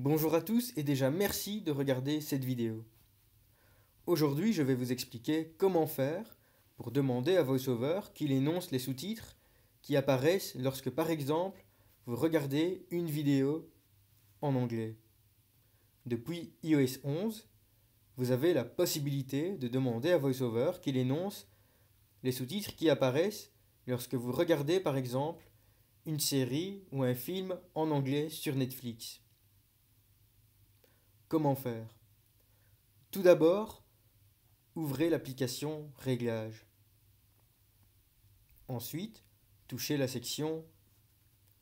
Bonjour à tous et déjà merci de regarder cette vidéo. Aujourd'hui je vais vous expliquer comment faire pour demander à VoiceOver qu'il énonce les sous-titres qui apparaissent lorsque par exemple vous regardez une vidéo en anglais. Depuis iOS 11, vous avez la possibilité de demander à VoiceOver qu'il énonce les sous-titres qui apparaissent lorsque vous regardez par exemple une série ou un film en anglais sur Netflix. Comment faire? Tout d'abord, ouvrez l'application Réglages. Ensuite, touchez la section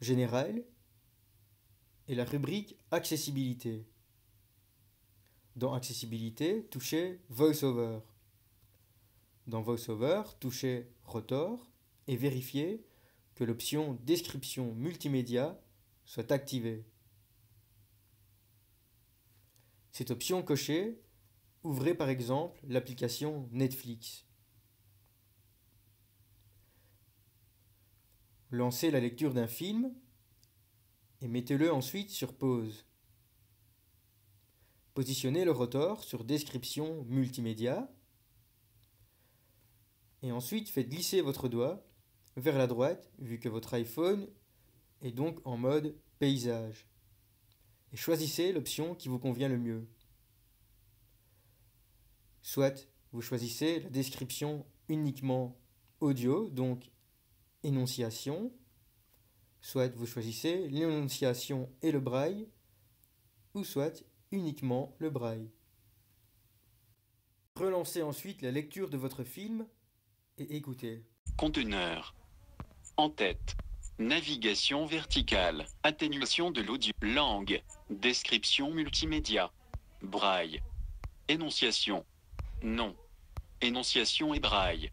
Général et la rubrique Accessibilité. Dans Accessibilité, touchez VoiceOver. Dans VoiceOver, touchez Rotor et vérifiez que l'option Description multimédia soit activée. Cette option cochée, ouvrez par exemple l'application Netflix. Lancez la lecture d'un film et mettez-le ensuite sur pause. Positionnez le rotor sur Description multimédia et ensuite faites glisser votre doigt vers la droite vu que votre iPhone est donc en mode paysage. Choisissez l'option qui vous convient le mieux. Soit vous choisissez la description uniquement audio, donc énonciation, soit vous choisissez l'énonciation et le braille, ou soit uniquement le braille. Relancez ensuite la lecture de votre film et écoutez. Conteneur. En tête. Navigation verticale. Atténuation de l'audio. Langue. Description multimédia. Braille. Énonciation. Non. Énonciation et braille.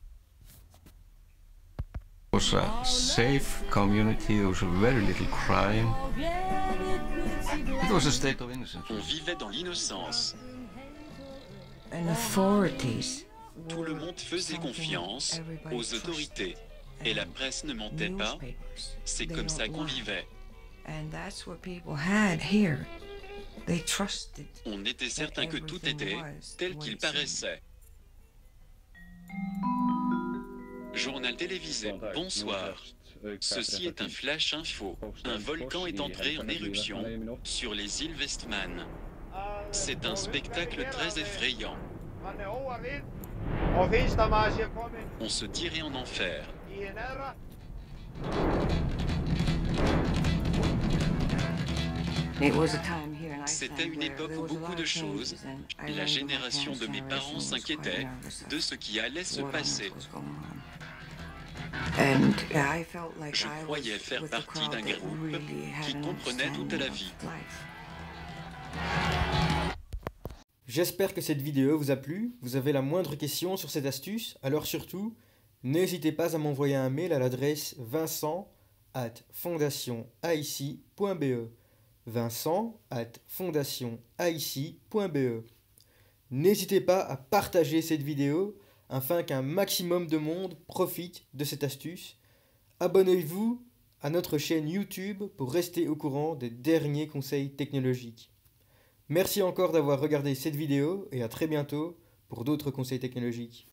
was a safe community, there was very little crime. It was a state of innocence. On vivait dans l'innocence. and authorities. Tout le monde faisait confiance aux autorités. Et la presse ne mentait pas. C'est comme ça qu'on vivait. On était certain que tout était tel qu'il paraissait. Journal télévisé, bonsoir. Ceci est un flash info. Un volcan est entré en éruption sur les îles Westman. C'est un spectacle très effrayant. On se dirait en enfer. C'était une époque où beaucoup de of choses, la génération de mes parents' s'inquiétait de ce qui allait se passer. Je croyais faire partie d'un groupe qui comprenait toute la vie. J'espère que cette vidéo vous a plu. Vous avez la moindre question sur cette astuce, alors surtout, n'hésitez pas à m'envoyer un mail à l'adresse vincent at fondationaic.be. N'hésitez pas à partager cette vidéo afin qu'un maximum de monde profite de cette astuce. Abonnez-vous à notre chaîne YouTube pour rester au courant des derniers conseils technologiques. Merci encore d'avoir regardé cette vidéo et à très bientôt pour d'autres conseils technologiques.